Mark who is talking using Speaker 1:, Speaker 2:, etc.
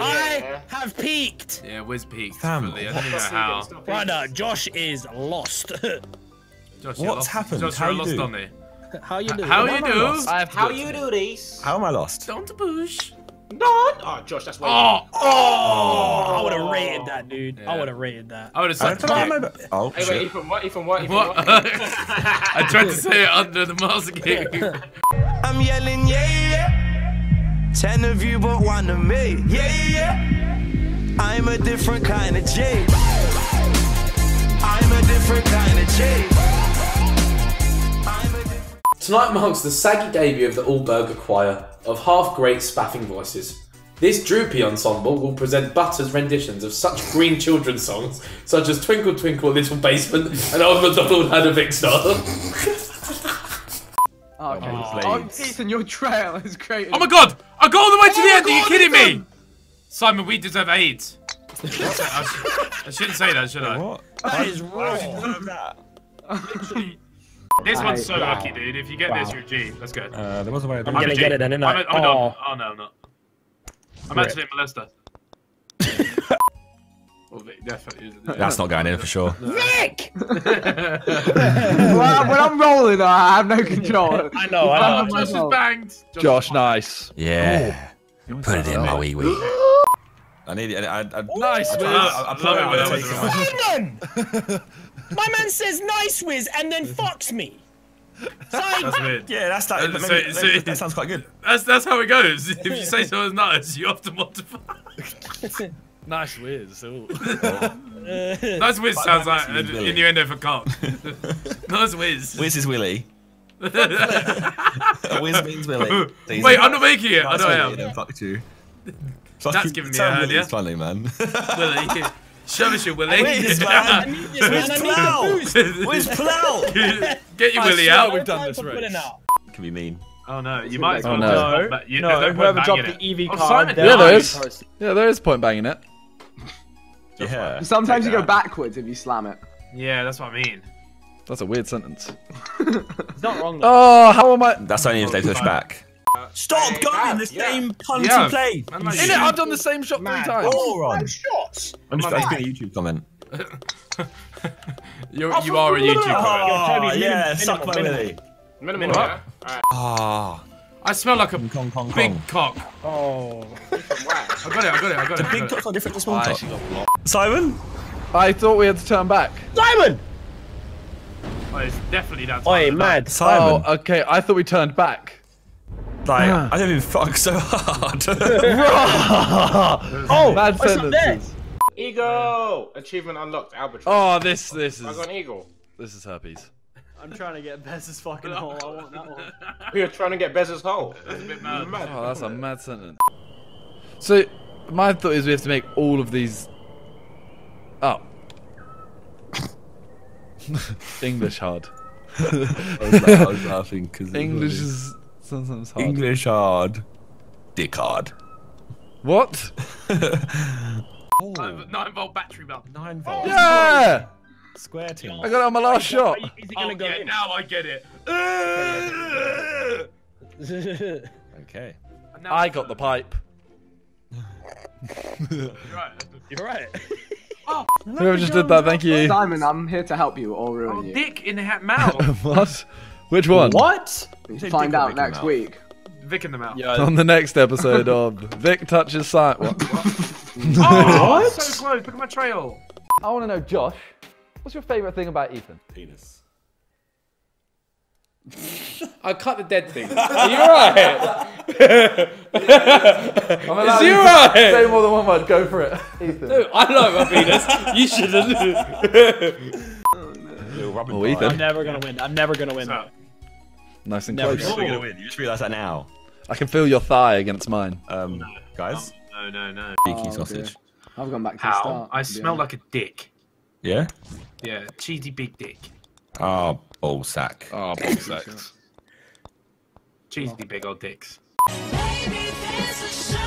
Speaker 1: I have peaked.
Speaker 2: Yeah, Wiz peaked.
Speaker 3: Fam.
Speaker 2: I don't know how.
Speaker 1: Brother, Josh is lost.
Speaker 2: Josh,
Speaker 3: What's
Speaker 2: lost.
Speaker 3: happened?
Speaker 2: Josh,
Speaker 3: How
Speaker 2: you're lost
Speaker 3: do?
Speaker 2: on me.
Speaker 1: How you doing?
Speaker 2: How
Speaker 3: Why
Speaker 2: you do?
Speaker 4: I have
Speaker 5: How you do this?
Speaker 3: How am I lost?
Speaker 2: Don't push.
Speaker 5: No. Oh, Josh, that's why.
Speaker 2: Oh,
Speaker 1: Oh, I would have rated that, dude. I would have rated that.
Speaker 2: I would have
Speaker 3: I
Speaker 2: sucked
Speaker 3: don't know, Oh,
Speaker 5: Hey, wait,
Speaker 3: shit.
Speaker 5: Ethan, what? Ethan, what? Ethan,
Speaker 2: What?
Speaker 5: what?
Speaker 2: I tried to say it under the mask.
Speaker 6: I'm yelling, yeah, yeah. Ten of you, but one of me. Yeah, yeah. Yeah. I'm a different kind of J. I'm a different kind of J. I'm a different.
Speaker 7: Tonight marks the saggy debut of the Allburger Choir of half-great spaffing voices. This droopy ensemble will present Butter's renditions of such green children's songs, such as Twinkle Twinkle Little Basement and Old MacDonald Had a Big Star.
Speaker 4: Oh, okay.
Speaker 3: Oh,
Speaker 4: Oh,
Speaker 3: please.
Speaker 4: Ethan, your trail is great.
Speaker 2: Oh my god! I got all the way to the end. Are you kidding me? Simon, we deserve AIDS. I, sh- I shouldn't say that, should I?
Speaker 3: What?
Speaker 1: That is
Speaker 3: Why would you
Speaker 1: wrong.
Speaker 2: This one's so
Speaker 1: Wow.
Speaker 2: lucky, dude. If you get this, you're a G. Let's go.
Speaker 3: Uh, there was a way of
Speaker 1: I'm gonna
Speaker 3: it.
Speaker 1: get it then, innit?
Speaker 2: I'm a, I'm a.
Speaker 1: Oh.
Speaker 2: Oh no, I'm not. I'm
Speaker 1: Rip.
Speaker 2: actually a molester. Well, Vikk isn't.
Speaker 3: That's not going in for sure.
Speaker 1: Nick!
Speaker 4: well, when I'm rolling, I have no control.
Speaker 1: I know, I know.
Speaker 2: Josh is banged.
Speaker 8: Josh, nice.
Speaker 3: Yeah. Put it in, my wee wee. I need it. I, I, I,
Speaker 8: Nice,
Speaker 3: I,
Speaker 8: Wiz.
Speaker 3: I, I, I
Speaker 2: Love
Speaker 3: it
Speaker 2: it when
Speaker 3: and take it
Speaker 2: wrong.
Speaker 3: off.
Speaker 1: My man says nice whiz and then fucks me. Simon,
Speaker 2: That's weird.
Speaker 3: Yeah, that's that.
Speaker 2: Uh, so-
Speaker 3: maybe-
Speaker 2: so-
Speaker 3: maybe that sounds quite good.
Speaker 2: That's that's how it goes. If you say someone's nice, you have to modify.
Speaker 8: Nice whiz. Ooh.
Speaker 2: Nice whiz sounds like
Speaker 3: Willy.
Speaker 2: an innuendo for cock. nice whiz.
Speaker 3: Whiz is Willy. Whiz means Willy. So
Speaker 2: Wait,
Speaker 3: like,
Speaker 2: I'm not making it. I
Speaker 3: nice
Speaker 2: know I am.
Speaker 3: Then fucked you.
Speaker 2: That's giving me a
Speaker 3: Term
Speaker 2: hand,
Speaker 3: Willy
Speaker 2: yeah?
Speaker 3: funny, man.
Speaker 2: Willy. Show us your Willy.
Speaker 3: Whiz, man.
Speaker 1: need this, man. I need
Speaker 3: Plow.
Speaker 1: the.
Speaker 3: Whiz plow.
Speaker 2: Get your
Speaker 8: I
Speaker 2: Willy out.
Speaker 8: we've done this
Speaker 1: for putting
Speaker 8: race.
Speaker 1: out.
Speaker 3: Can be mean.
Speaker 2: Oh no, you might as
Speaker 8: Oh,
Speaker 2: well
Speaker 8: no.
Speaker 2: just
Speaker 8: No,
Speaker 2: you,
Speaker 5: no,
Speaker 2: there's no point
Speaker 5: whoever
Speaker 2: banging
Speaker 5: dropped
Speaker 2: it.
Speaker 5: the EV
Speaker 2: Oh, Simon,
Speaker 8: Yeah, there
Speaker 2: nice.
Speaker 8: is. Yeah, there is point banging it.
Speaker 3: Yeah.
Speaker 4: Sometimes you go backwards if you slam it.
Speaker 2: Yeah, that's what I mean.
Speaker 8: That's a weird sentence.
Speaker 1: It's not wrong though.
Speaker 8: Oh, how am I?
Speaker 3: That's only if they push back. Stop
Speaker 5: Hey,
Speaker 3: going
Speaker 5: Gav,
Speaker 3: the
Speaker 5: yeah.
Speaker 3: same punt
Speaker 2: Yeah.
Speaker 3: play.
Speaker 2: Man, like,
Speaker 8: In it, I've done the same shot three
Speaker 1: Man.
Speaker 8: times.
Speaker 3: Moron.
Speaker 1: Shots.
Speaker 3: I'm just that's a YouTube comment.
Speaker 2: You're, you are a YouTuber.
Speaker 3: Oh,
Speaker 1: Tobi,
Speaker 3: yeah,
Speaker 1: minimum,
Speaker 3: suck my
Speaker 1: minimum.
Speaker 3: Willy.
Speaker 5: Minimum,
Speaker 2: What?
Speaker 5: yeah? Alright.
Speaker 3: Ah,
Speaker 2: I smell like a
Speaker 3: Kong Kong
Speaker 2: big
Speaker 3: Kong.
Speaker 2: cock.
Speaker 1: Oh.
Speaker 5: Wow.
Speaker 2: I got it, I got it, I got it. I
Speaker 3: Big
Speaker 2: got it.
Speaker 3: cock's not different to small
Speaker 8: I
Speaker 3: cock.
Speaker 8: actually got blocked.
Speaker 3: Simon?
Speaker 8: I thought we had to turn back.
Speaker 1: Simon!
Speaker 2: Oh, it's definitely that
Speaker 1: Oi,
Speaker 2: time.
Speaker 1: mad.
Speaker 3: Simon.
Speaker 8: Oh, okay. I thought we turned back.
Speaker 3: Like, ah. I don't even fuck so hard.
Speaker 1: Oh,
Speaker 8: Mad
Speaker 1: what's up
Speaker 8: sentences.
Speaker 5: Eagle! Achievement unlocked, Albatross.
Speaker 8: Oh, this this is...
Speaker 5: I
Speaker 8: is
Speaker 5: got an eagle.
Speaker 8: this is herpes.
Speaker 9: I'm trying to get Behz's fucking hole. I want that one.
Speaker 5: We are trying to get Behz's hole.
Speaker 2: That's a bit mad.
Speaker 8: Oh, that's a mad sentence. So, my thought is we have to make all of these Oh. up. English hard.
Speaker 3: I was, I was laughing because
Speaker 8: English is sometimes hard.
Speaker 3: English hard. Dick hard.
Speaker 8: What?
Speaker 2: Nine, oh. nine volt battery belt.
Speaker 3: Nine oh, volts.
Speaker 8: Yeah!
Speaker 3: Square team.
Speaker 8: I got it on my last shot.
Speaker 1: Is he
Speaker 2: Oh,
Speaker 1: gonna go
Speaker 2: yeah,
Speaker 1: in?
Speaker 2: now I get it.
Speaker 3: Okay.
Speaker 8: I got the
Speaker 2: done.
Speaker 8: pipe.
Speaker 2: Right.
Speaker 1: You're right.
Speaker 8: Oh, Whoever just did that, thank you.
Speaker 4: Simon, I'm here to help you or ruin
Speaker 2: Oh,
Speaker 4: you.
Speaker 2: dick in the hat mouth.
Speaker 8: What? Which one?
Speaker 5: What?
Speaker 4: We'll find out next week.
Speaker 2: Vikk in the mouth.
Speaker 9: Yeah.
Speaker 8: On the next episode of Vikk touches side. What?
Speaker 2: Oh, so close. Look at my trail.
Speaker 8: I want to know, Josh. What's your favourite thing about Ethan?
Speaker 3: Penis.
Speaker 7: I cut the dead thing. Are you alright?
Speaker 8: I'm allowed
Speaker 7: you
Speaker 8: to
Speaker 7: right?
Speaker 8: Say more than one word. Go for it, Ethan.
Speaker 7: I like my penis. You shouldn't.
Speaker 3: Little rubber
Speaker 8: Oh. Ethan.
Speaker 9: I'm never gonna win. I'm never gonna win.
Speaker 2: So,
Speaker 8: Nice and
Speaker 9: Never
Speaker 8: close.
Speaker 3: You're gonna win. You just realise that now.
Speaker 8: I can feel your thigh against mine.
Speaker 3: Um, guys,
Speaker 2: no, no, no.
Speaker 3: cheeky
Speaker 4: Oh,
Speaker 3: sausage.
Speaker 4: I've gone back to the
Speaker 2: How?
Speaker 4: start.
Speaker 2: I smell
Speaker 4: honest.
Speaker 2: like a dick.
Speaker 3: Yeah.
Speaker 2: Yeah, cheesy big dick.
Speaker 3: Ah, ball sack.
Speaker 8: Oh, ball sex.
Speaker 2: Cheesy big old dicks.
Speaker 10: Maybe there's a show.